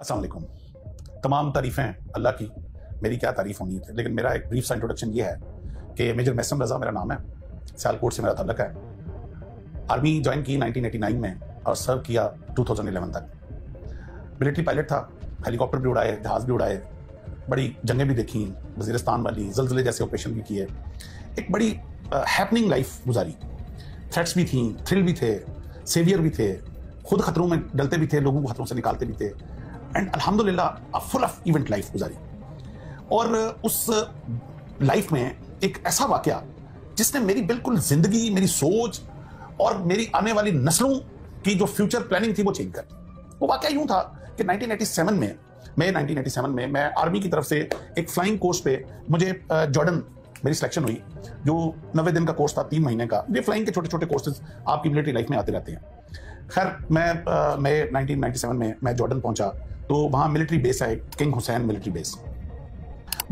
वालेकुम तमाम तारीफ़ें अल्लाह की। मेरी क्या तारीफ़ होनी थी लेकिन मेरा एक ब्रीफ सा इंट्रोडक्शन ये है कि मेजर मैसम रज़ा मेरा नाम है। सियालकोट से मेरा तल्लक है। आर्मी ज्वाइन की 1989 में और सर्व किया 2011 तक। मिलिट्री पायलट था हेलीकॉप्टर भी उड़ाए, जहाज़ भी उड़ाए, बड़ी जंगें भी देखी वजीरस्तान वाली, जल्जले जैसे ऑपरेशन भी किए। एक बड़ी हैपनिंग लाइफ गुजारी। थ्रेट्स भी थी थ्रिल भी थे सेवियर भी थे, खुद खतरों में डलते भी थे, लोगों को खतरों से निकालते भी थे। एंड अल्हम्दुलिल्लाह फुल ऑफ़ इवेंट लाइफ गुजारी। और उस लाइफ में एक ऐसा वाक्य जिसने मेरी बिल्कुल ज़िंदगी मेरी सोच और मेरी आने वाली नस्लों की जो फ्यूचर प्लानिंग थी वो चेंज कर वो वाक्य यूँ था कि 1987 में मैं 1987 में मैं आर्मी की तरफ़ से एक फ्लाइंग कोर्स पे मुझे जॉर्डन मेरी सिलेक्शन हुई जो नब्बे दिन का कोर्स था तीन महीने का। ये फ्लाइंग के छोटे छोटे कोर्सेज आपकी मिलिट्री लाइफ में आते रहते हैं। खैर मैं आ, मैं 1997 में मैं जॉर्डन पहुँचा। तो वहाँ मिलिट्री बेस है, किंग हुसैन मिलिट्री बेस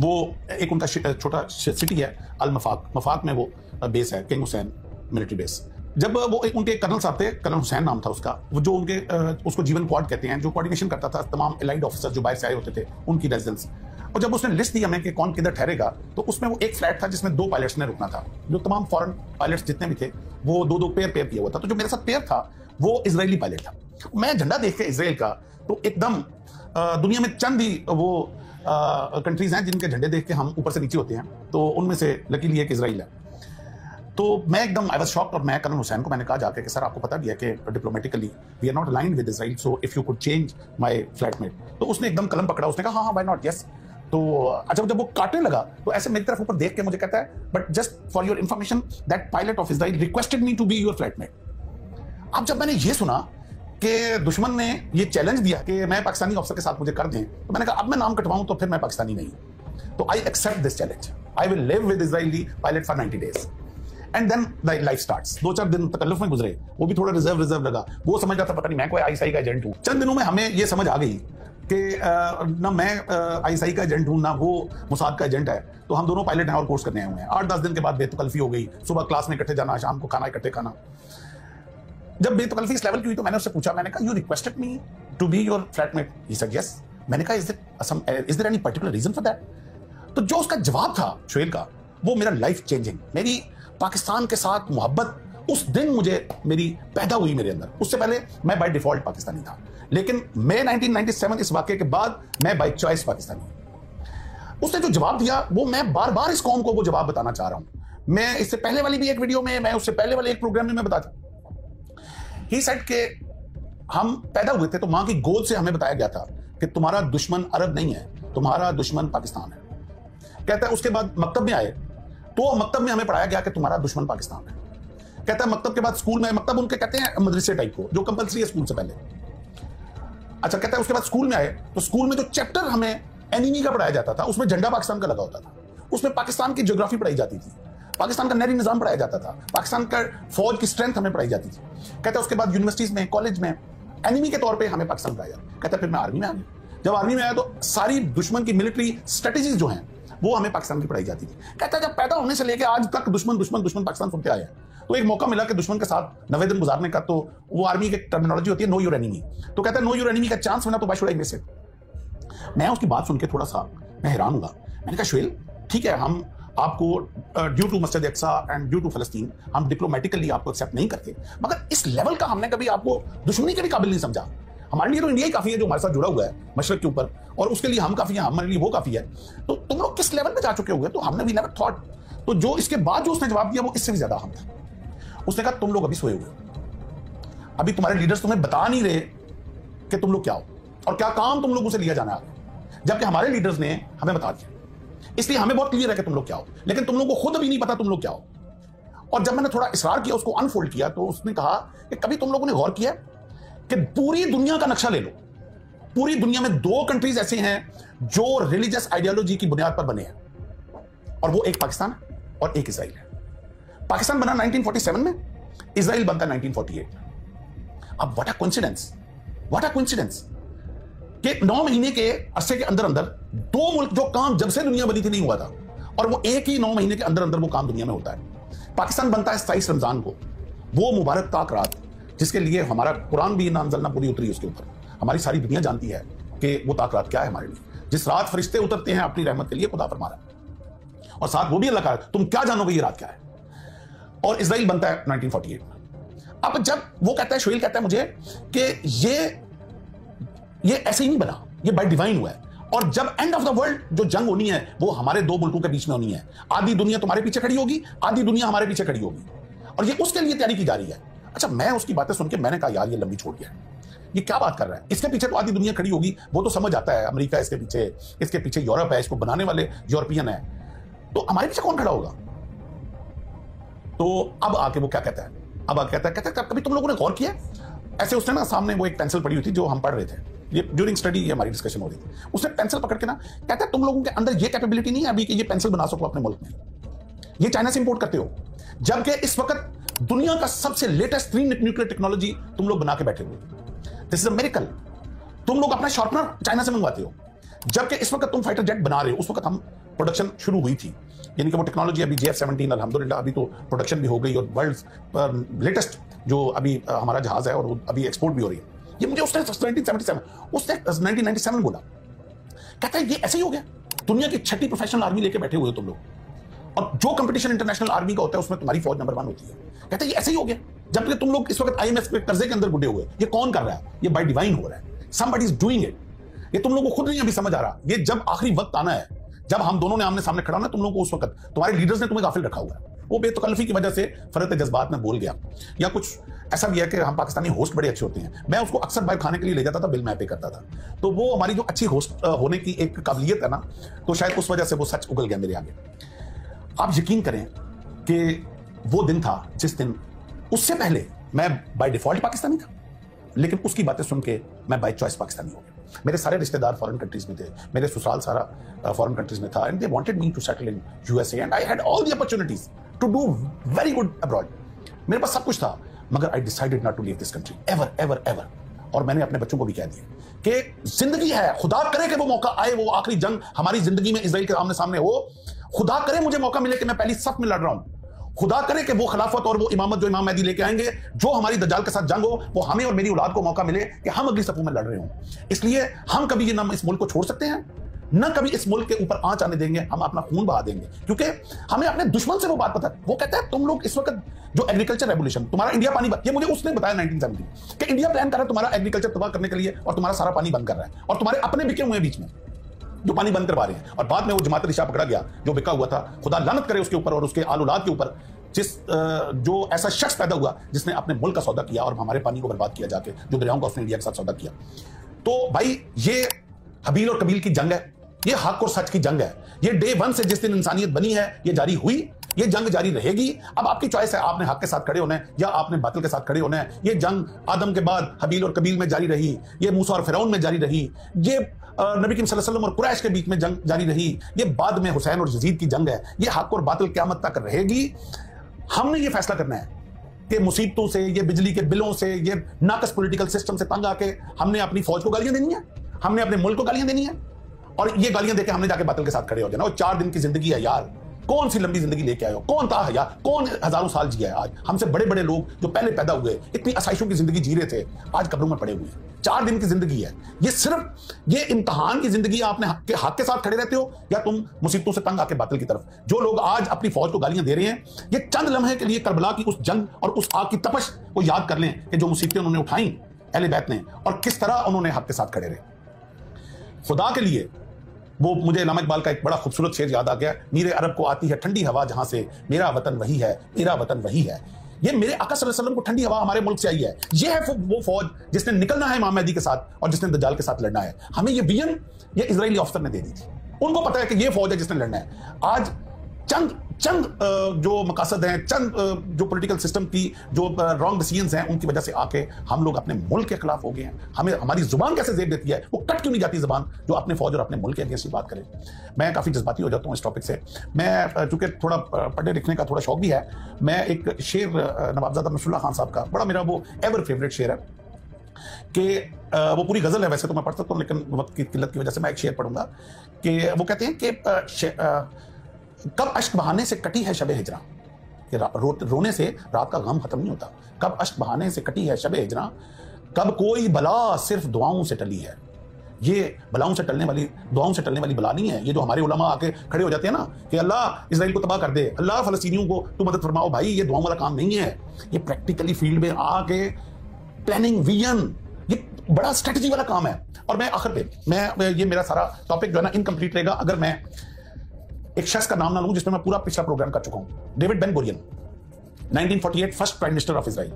वो एक उनका छोटा सिटी है, अल मफाक। मफाक में वो बेस है, किंग हुसैन मिलिट्री बेस जब वो उनके कर्नल साहब थे कर्नल हुसैन नाम था उसका, वो जो उनके उसको जीवन क्वाड कहते हैं, जो कोऑर्डिनेशन करता था, तमाम एलाइड ऑफिसर जो बाहर से आए होते थे, उनकी रेजिडेंस और जब उसने लिस्ट दी हमें कि कौन किधर ठहरेगा तो उसमें वो एक फ्लैट था, जिसमें दो पायलट्स ने रुकना था। जो तमाम फॉरन पायलट्स जितने भी थे, वो दो दो पेयर पेयर किया हुआ था। तो जो मेरे साथ पेयर था वो इसराइली पायलट था। मैं झंडा देख के इसराइल का तो एकदम दुनिया में चंद ही वो कंट्रीज़ हैं जिनके झंडे देख के हम ऊपर से नीचे होते हैं तो उनमें से लकीली एक इसराइल है। तो मैं एकदम आई वाज शॉक्ड और मैं करण हुसैन को मैंने कहा जाकर कि, सर, आपको पता भी है कि diplomatically we are not align with Israel so if you could change my flatmate तो उसने एकदम कलम पकड़ा, उसने कहा हाँ हाँ व्हाई नॉट यस तो अच्छा जब वो काटने लगा तो ऐसे मेरी तरफ़ ऊपर देख के मुझे कहता है but just for your information that pilot of Israel requested me to be your flatmate अब जब मैंने ये सुना कि दुश्मन ने ये चैलेंज दिया कि मैं पाकिस्तानी ऑफिसर के साथ मुझे कर दें तो मैंने कहा, अब मैं नाम कटवाऊं तो फिर मैं पाकिस्तानी नहीं तो I accept this challenge I will live with Israeli pilot for 90 days and then life starts दो चार दिन तकल्लुफ में गुजरे, वो भी थोड़ा रिज़र्व रिज़र्व लगा। वो समझ था पता नहीं, मैं कोई आईएसआई का एजेंट हूँ। चंद दिनों में हमें ये समझ आ गई कि ना मैं आईएसआई का एजेंट हूँ, ना वो मुसाद का एजेंट है। तो हम दोनों पायलट हैं और कोर्स करने आए हुए हैं। आठ दस दिन के बाद बेतकल्फी हो गई। सुबह क्लास में इकट्ठे जाना, शाम को खाना, इकट्ठे खाना। जब बेतकल्फी इस लेवल की हुई तो मैंने उससे पूछा, मैंने कहा you requested me to be your flatmate he said yes मैंने कहा is is there any particular reason for that तो जो उसका जवाब था शोएल का, वो मेरा लाइफ चेंजिंग मेरी पाकिस्तान के साथ मोहब्बत, उस दिन मुझे मेरी पैदा हुई मेरे अंदर। उससे पहले मैं बाय डिफ़ॉल्ट पाकिस्तानी था, लेकिन मैं 1997 इस वाक्य के बाद मैं बाय चॉइस पाकिस्तानी उसने जो जवाब दिया, वो मैं बार बार इस कौम को वो जवाब बताना चाह रहा हूँ। मैं इससे पहले वाली भी एक वीडियो में, मैं उससे पहले वाले एक प्रोग्राम में मैं बताता ही सेट के हम पैदा हुए थे तो माँ की गोद से हमें बताया गया था कि तुम्हारा दुश्मन अरब नहीं है, तुम्हारा दुश्मन पाकिस्तान है। कहता है, उसके बाद मकतब में आए तो मकतब में हमें पढ़ाया गया कि तुम्हारा दुश्मन पाकिस्तान है। कहता है, मकतब के बाद स्कूल में मकतब उनके कहते हैं मदरसे टाइप को, जो कंपलसरी है स्कूल से पहले। अच्छा कहता है, उसके बाद स्कूल में आए तो स्कूल में जो चैप्टर हमें एनिमी का पढ़ाया जाता था, उसमें झंडा पाकिस्तान का लगा होता था। उसमें पाकिस्तान की ज्योग्राफी पढ़ाई जाती थी। पाकिस्तान का नहरी निज़ाम पढ़ाया जाता था। पाकिस्तान का फौज की स्ट्रेंथ हमें पढ़ाई जाती थी। कहता उसके बाद यूनिवर्सिटीज में कॉलेज में एनिमी के तौर पर हमें पाकिस्तान पढ़ाया जाता कहता फिर मैं आर्मी में आ गया। जब आर्मी में आया तो सारी दुश्मन की मिलिट्री स्ट्रेटेजीज जो हैं, वो हमें पाकिस्तान की पढ़ाई जाती थी। कहता जब पैदा होने से लेकर आज तक दुश्मन दुश्मन दुश्मन पाकिस्तान सुनते आए तो एक मौका मिला कि दुश्मन के साथ नवे दिन गुजारने का तो वो आर्मी की टर्मिनोलॉजी होती है नो यूर एनिमी तो कहता है नो यूर एनिमी का चांस मिला तो बाई शुड इट मैं उसकी बात सुन के थोड़ा सा मैं हैरान हुआ। मैंने कहा शुएल ठीक है, हम आपको ड्यू टू मस्जिद अक्सा एंड ड्यू टू फलस्तीन, हम डिप्लोमेटिकली आपको एक्सेप्ट नहीं करते। मगर इस लेवल का हमने कभी आपको दुश्मनी के भी काबिल नहीं समझा। हमारे लिए तो इंडिया ही काफ़ी है जो हमारे साथ जुड़ा हुआ है, मशरक के ऊपर। और उसके लिए हम काफ़ी हैं, हमारे लिए वो काफ़ी है। तो तुम लोग किस लेवल पे जा चुके हुए तो हमने भी नेवर थॉट तो जो इसके बाद जो उसने जवाब दिया, वो इससे भी ज़्यादा हम था उसने कहा, तुम लोग अभी सोए हुए अभी तुम्हारे लीडर्स तुम्हें बता नहीं रहे कि तुम लोग क्या हो और क्या काम तुम लोगों से लिया जाना है। जबकि हमारे लीडर्स ने हमें बता दिया। इसलिए हमें बहुत क्लियर है कि तुम लोग क्या हो। लेकिन तुम लोग को खुद भी नहीं पता तुम लोग क्या हो। और जब मैंने थोड़ा इसरार किया, उसको अनफोल्ड किया तो उसने कहा कि कभी तुम लोगों ने गौर किया कि पूरी दुनिया का नक्शा ले लो। पूरी दुनिया में दो कंट्रीज़ ऐसे हैं जो रिलीजियस आइडियोलॉजी की बुनियाद पर बने हैं। और वो एक पाकिस्तान और एक इसराइल है। पाकिस्तान बना 1947 में, इसराइल बनता 1948 अब what a coincidence what a coincidence कि नौ महीने के अरसे के अंदर अंदर दो मुल्क, जो काम जब से दुनिया बनी थी, नहीं हुआ था। और वो एक ही नौ महीने के अंदर अंदर वो काम दुनिया में होता है। पाकिस्तान बनता है सताइस रमज़ान को। वो मुबारक ताक रात, जिसके लिए हमारा कुरान भी नानजलना पूरी उतरी उसके ऊपर। हमारी सारी दुनिया जानती है कि वो ताकरात क्या है हमारे लिए। जिस रात फरिश्ते उतरते हैं अपनी रहमत के लिए, खुदा फरमा रहा है। और साथ वो भी अल्लाह का तुम क्या जानोगे ये रात क्या है? और इसराइल बनता है 1948 में। अब जब वो कहता है शोइल कहता है मुझे कि ये ये ऐसे ही नहीं बना। ये बाय डिवाइन हुआ है। और जब एंड ऑफ़ द वर्ल्ड जो जंग होनी है, वो हमारे दो मुल्कों के बीच में होनी है। आधी दुनिया तुम्हारे पीछे खड़ी होगी, आधी दुनिया हमारे पीछे खड़ी होगी। और ये उसके लिए तैयारी की जा रही है। अच्छा मैं उसकी बातें सुन के मैंने कहा, यार, ये लंबी छोड़ गया ये क्या बात कर रहा है? इसके पीछे तो आधी दुनिया खड़ी होगी। वो तो समझ आता है, अमेरिका इसके पीछे इसके पीछे यूरोप है, इसको बनाने वाले यूरोपियन है। तो हमारे पीछे कौन खड़ा होगा? तो अब आके वो क्या कहता है? अब आके कहता है कहता है कभी तुम लोगों ने गौर किया ऐसे उसने ना सामने वो एक पेंसिल पड़ी हुई थी जो हम पढ़ रहे थे। ये ड्यूरिंग स्टडी ये हमारी डिस्कशन हो रही थी। उसने पेंसिल पकड़ के ना कहता है, तुम लोगों के अंदर ये कैपेबिलिटी नहीं है अभी कि ये पेंसिल बना सको अपने मुल्क में? ये चाइना से इंपोर्ट करते हो। जबकि इस वक्त दुनिया का सबसे लेटेस्ट थ्री न्यूक्लियर टेक्नोलॉजी तुम लोग बना के बैठे हुए दिस इज़ अ तुम लोग अपना शार्पनर चाइना से मंगवाते हो। जबकि इस वक्त तुम फाइटर जेट बना रहे हो। उस वक्त हम प्रोडक्शन शुरू हुई थी। यानी कि वो टेक्नोलॉजी अभी जे एफ़ सेवनटीन अलहमदिल्ला अभी तो प्रोडक्शन भी हो गई और वर्ल्ड लेटेस्ट जो अभी हमारा जहाज़ है और अभी एक्सपोर्ट भी हो रही है। ये मुझे उसने 1977 उसने 1997 बोला। कहता है, ये ऐसे ही हो गया। दुनिया की छठी प्रोफेशनल आर्मी लेके बैठे हुए हो तुम लोग। और जो कंपटीशन इंटरनेशनल आर्मी का होता है, उसमें तुम्हारी फौज नंबर वन होती है। कहते हैं, ये ऐसे ही हो गया। जबकि तुम लोग इस वक्त आईएमएफ के कर्जे के अंदर बुढ़े हुए ये कौन कर रहा है? ये बाय डिवाइन हो रहा है। समबडी इज़ डूइंग इट ये तुम लोगों को खुद नहीं अभी समझ आ रहा। ये जब आखिरी वक्त आना है जब हम दोनों ने आमने सामने खड़ा ना तुम लोगों को उस वक्त तुम्हारे लीडर्स ने तुम्हें गाफिल रखा हुआ है। वो बेतकल्फी की वजह से फरत जज्बात में बोल गया। या कुछ, ऐसा भी है कि हम पाकिस्तानी होस्ट बड़े अच्छे होते हैं। मैं उसको अक्सर बाहर खाने के लिए ले जाता था, बिल मैं पे करता था। तो वो हमारी जो अच्छी होस्ट होने की एक काबिलियत है ना तो शायद उस वजह से वो सच उगल गया मेरे आगे। आप यकीन करें कि वो दिन था, जिस दिन, उससे पहले मैं बाय डिफ़ॉल्ट पाकिस्तानी था। लेकिन उसकी बातें सुन के मैं बाय चॉइस पाकिस्तानी हो गया। मेरे सारे रिश्तेदार फॉरेन कंट्रीज़ में थे। मेरे ससुराल सारा फॉरेन कंट्रीज़ में था। And they wanted me to settle in USA and I had all the opportunities to do very good abroad मेरे पास सब कुछ था, मगर I decided not to leave this country ever ever ever और मैंने अपने बच्चों को भी कह दिया कि ज़िंदगी है, खुदा करे कि वो मौका आए, वो आखिरी जंग हमारी ज़िंदगी में इसराइल के आमने सामने हो। खुदा करे मुझे मौका मिले कि मैं पहली सफ में लड़ रहा हूँ। खुदा करे कि वो खिलाफत और वो इमामत जो इमाम मैदी लेके आएँगे, जो हमारी दजाल के साथ जंग हो, वो हमें और मेरी औलाद को मौका मिले कि हम अगली सफों में लड़ रहे हो। इसलिए हम कभी ये नाम इस मुल्क को छोड़ सकते हैं, न कभी इस मुल्क के ऊपर आँच आने देंगे, हम अपना खून बहा देंगे। क्योंकि हमें अपने दुश्मन से वो बात पता है वो कहता है, तुम लोग इस वक्त जो एग्रीकल्चर रेवोल्यूशन तुम्हारा इंडिया पानी ये मुझे उसने बताया 1970 कि इंडिया प्लान कर रहा है तुम्हारा एग्रीकल्चर तबाह करने के लिए और तुम्हारा सारा पानी बंद कर रहा है और तुम्हारे अपने बिके हुए बीच में। जो पानी बंद करवा रहे हैं। और बाद में वो जमात रिशा पकड़ा गया, जो बिका हुआ था। खुदा लानत करे उसके ऊपर और उसके आलूलाद के ऊपर। जिस जो ऐसा शख्स पैदा हुआ, जिसने अपने मुल्क का सौदा किया और हमारे पानी को बर्बाद किया जाके, जो दरियाओं का उसने इंडिया के साथ सौदा किया। तो भाई, ये हबील और कबील की जंग है। ये हक और सच की जंग है। ये डे वन से जिस दिन इंसानियत बनी है, ये जारी हुई, ये जंग जारी रहेगी। अब आपकी चॉइस है, आपने हक के साथ खड़े होना या आपने बातिल के साथ खड़े होना ये जंग आदम के बाद हबील और कबील में जारी रही, ये मूसा और फिरौन में जारी रही। ये नबी किम सल्लम और कुरैश के बीच में जंग जारी रही। ये बाद में हुसैन और जजीद की जंग है। ये हक और बातिल क्यामत तक रहेगी। हमने ये फैसला करना है कि मुसीबतों से, ये बिजली के बिलों से, ये नाकस पोलिटिकल सिस्टम से तंग आके हमने अपनी फौज को गालियाँ देनी है। हमने अपने मुल्क को गालियाँ देनी है। और ये गालियाँ देकर हमने जाके बातल के साथ खड़े हो जाना। और चार दिन की ज़िंदगी है यार। कौन सी लंबी ज़िंदगी लेके आए हो? कौन था यार? कौन हज़ारों साल जिया है आज? हमसे बड़े बड़े लोग जो पहले पैदा हुए, इतनी आसाइशों की ज़िंदगी जी रहे थे, आज कब्रों में पड़े हुए हैं। चार दिन की ज़िंदगी है। ये सिर्फ़, ये इम्तहान की ज़िंदगी आपने के हक के साथ खड़े रहते हो, या तुम मुसीबतों से तंग आके बातिल की तरफ़? जो लोग आज अपनी फौज को गालियाँ दे रहे हैं, ये चंद लम्हे के लिए करबला की उस जंग और उस आग की तपश को याद कर लें कि जो मुसीबतें उन्होंने उठाई, अहले बैत ने, और किस तरह उन्होंने हक के साथ खड़े रहे। खुदा के लिए वो मुझे इलामा इकबाल का एक बड़ा खूबसूरत शेर याद आ गया। मीरे अरब को आती है ठंडी हवा जहाँ से मेरा वतन वही है, मेरा वतन वही है। ये मेरे अकसम को ठंडी हवा हमारे मुल्क से आई है। ये है वो फौज जिसने निकलना है इमाम मेहदी के साथ और जिसने दजाल के साथ लड़ना है। हमें ये बियन ये इसराइली अफसर ने दे दी थी। उनको पता है कि ये फौज है जिसने लड़ना है। आज चंद चंद जो मकासद हैं, चंद जो पॉलिटिकल सिस्टम की जो रॉन्ग डिसीजंस हैं, उनकी वजह से आके हम लोग अपने मुल्क के खिलाफ हो गए हैं। हमें, हमारी ज़ुबान कैसे जेब देती है? वो कट क्यों नहीं जाती ज़ुबान, जो अपने फौज और अपने मुल्क के अगेंस्ट बात करें? मैं काफ़ी जज्बाती हो जाता हूँ इस टॉपिक से। मैं चूँकि थोड़ा पढ़ने लिखने का थोड़ा शौक भी है, मैं एक शेर नवाबजादा नसुल्ला खान साहब का, बड़ा मेरा वो एवर फेवरेट शेर है कि वो पूरी गज़ल है वैसे तो मैं पढ़ सकता हूँ, लेकिन वक्त की किल्लत की वजह से मैं एक शेर पढ़ूँगा कि वो कहते हैं कि कब अश्क बहाने से कटी है शब हिजरा? कि रो, रोने से रात का गम खत्म नहीं होता। कब अश्क बहाने से कटी है शब हिजरा? कब कोई बला सिर्फ़ दुआओं से टली है। ये बलाओं से टलने वाली दुआओं से टलने वाली बला नहीं है। ये जो हमारे उलमा आके खड़े हो जाते हैं ना कि अल्लाह इसराइल को तबाह कर दे अल्लाह फलस्तीनियों को तू मदद फरमाओ भाई ये दुआओं वाला काम नहीं है। ये प्रैक्टिकली फ़ील्ड में आके प्लानिंग विजन ये बड़ा स्ट्रेटजी वाला काम है। और मैं आखिर पे मैं ये मेरा सारा टॉपिक जो है ना इनकम्प्लीट रहेगा। अगर मैं एक शख्स का नाम ना लूँ जिसमें मैं पूरा पिछला प्रोग्राम कर चुका हूँ। David Ben Gurion 1948 first prime minister of Israel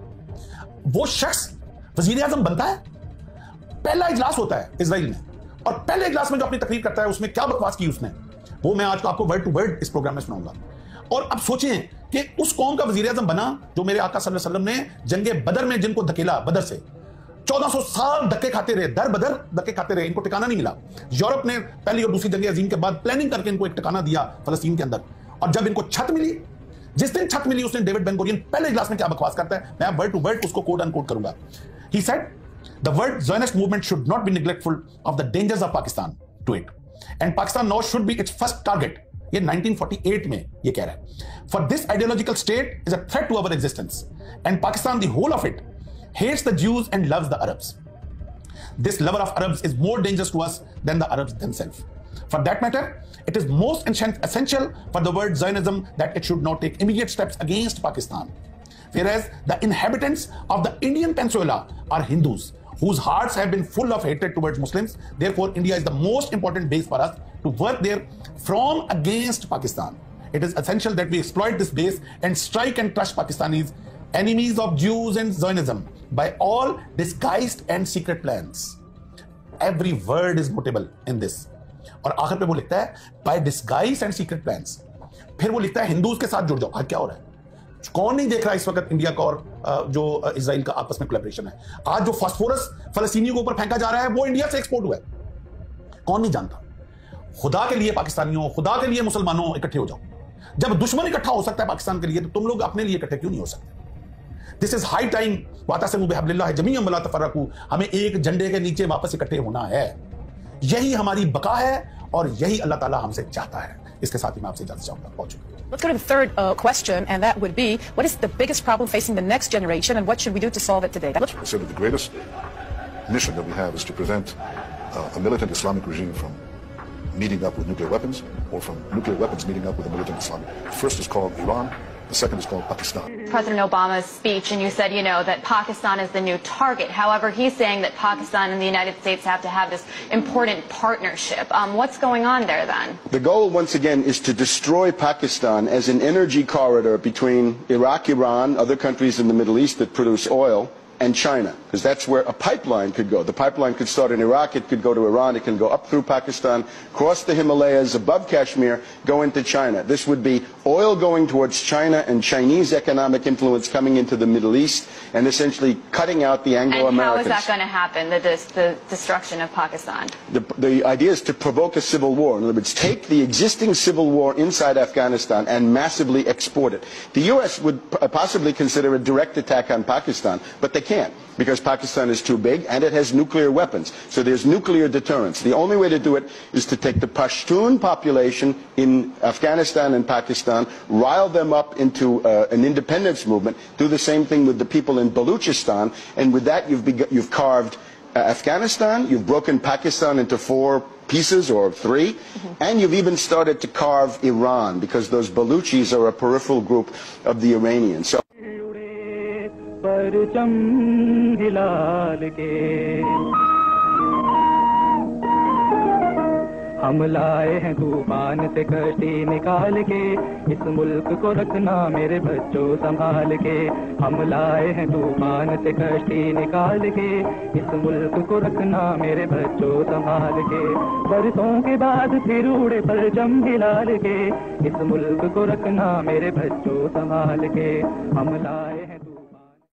वो शख्स वज़ीर आज़म बनता है? पहला इजलास होता है इसराइल में। और पहले इजलास में जो अपनी तकरीर करता है, उसमें क्या बकवास की उसने? वो मैं आज आपको वर्ड टू वर्ड इस प्रोग्राम में सुनाऊँगा। और अब सोचें कि उस कौम का वज़ीर आज़म बना जो मेरे आका सल्लल्लाहु अलैहि वसल्लम ने जंगे बदर में जिनको धकेला, बदर से। 1400 साल धक्के खाते रहे, दर बदर धक्के खाते रहे, इनको टिकाना नहीं मिला। यूरोप ने पहली और दूसरी जंग अजीम के बाद प्लानिंग करके इनको एक टिकाना दिया फलस्तीन के अंदर। और जब इनको छत मिली, जिस दिन छत मिली, उसने डेविड बेंगोरियन पहले इजलास में क्या बकवास करता है? मैं वर्ड टू वर्ड उसको कोड अनकोड करूँगा। He said the world Zionist movement should not be neglectful of the dangers of Pakistan to it and Pakistan now should be its first target ये 1948 में ये कह रहा है। For this ideological state is a threat to our existence and Pakistan the whole of it hates the Jews and loves the Arabs. This lover of Arabs is more dangerous to us than the Arabs themselves. For that matter, it is most essential for the word Zionism that it should not take immediate steps against Pakistan. Whereas the inhabitants of the Indian Peninsula are Hindus, whose hearts have been full of hatred towards Muslims. Therefore, India is the most important base for us to work there from against Pakistan. It is essential that we exploit this base and strike and crush Pakistanis, enemies of Jews and Zionism, by all disguised and secret plans. Every word is notable in this. और आखिर पे वो लिखता है by disguise and secret plans फिर वो लिखता है हिंदूज के साथ जुड़ जाओ। आज क्या हो रहा है? कौन नहीं देख रहा इस वक्त इंडिया का और जो इसराइल का आपस में कोलेब्रेशन है? आज जो फास्फोरस फलस्तीनियों के ऊपर फेंका जा रहा है वो इंडिया से एक्सपोर्ट हुआ है। कौन नहीं जानता? खुदा के लिए पाकिस्तानियों खुदा के लिए मुसलमानों इकट्ठे हो जाओ। जब दुश्मन इकट्ठा हो सकता है पाकिस्तान के लिए तो तुम लोग अपने लिए इकट्ठे क्यों नहीं हो सकते? दिस इज हाई टाइम वाता से मुबहबिल्ला जमी अमला तफरकू हमें एक झंडे के नीचे वापस इकट्ठे होना है यही हमारी बका है और यही अल्लाह ताला हमसे चाहता है इसके साथ ही मैं आपसे इजाजत चाहूंगा पहुंच Let's go to the third uh, question, and that would be, what is the biggest problem facing the next generation, and what should we do to solve it today? I said that the greatest mission that we have is to prevent uh, a militant Islamic regime from meeting up with nuclear weapons or from nuclear weapons meeting up with a militant Islamic. The first is called Iran. the second is called Pakistan. President Obama's speech, and you said, you know, that Pakistan is the new target. However, he's saying that Pakistan and the United States have to have this important partnership. Um, what's going on there then? The goal, once again, is to destroy Pakistan as an energy corridor between Iraq, Iran, other countries in the Middle East that produce oil, and China, because that's where a pipeline could go. The pipeline could start in Iraq, it could go to Iran, it can go up through Pakistan, cross the Himalayas, above Kashmir, go into China. This would be oil going towards China and Chinese economic influence coming into the Middle East and essentially cutting out the Anglo-Americans. And how is that going to happen, the, the, destruction of Pakistan? The, the idea is to provoke a civil war. In other words, take the existing civil war inside Afghanistan and massively export it. The U.S. would uh, possibly consider a direct attack on Pakistan, but they can't because Pakistan is too big and it has nuclear weapons. So there's nuclear deterrence. The only way to do it is to take the Pashtun population in Afghanistan and Pakistan, rile them up into uh, an independence movement, do the same thing with the people in Baluchistan, and with that you've, you've carved uh, Afghanistan, you've broken Pakistan into four pieces or 3 mm -hmm. and you've even started to carve Iran because those Baluchis are a peripheral group of the Iranians. So परचम हिलाल के। हम लाए हैं तूफ़ान से कश्ती निकाल के, इस मुल्क को रखना मेरे बच्चों संभाल के। हम लाए हैं तूफ़ान से कश्ती निकाल के, इस मुल्क को रखना मेरे बच्चों संभाल के। बरसों के बाद फिर उड़े परचम हिलाल के, इस मुल्क को रखना मेरे बच्चों संभाल के। हम लाए हैं